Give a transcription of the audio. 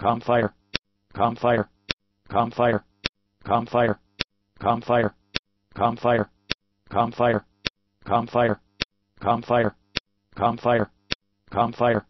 Comfire. Comfire. Comfire. Comfire. Comfire. Comfire. Comfire. Comfire. Comfire. Comfire. Comfire.